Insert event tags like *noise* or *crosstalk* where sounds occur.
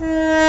Mm-hmm. *laughs*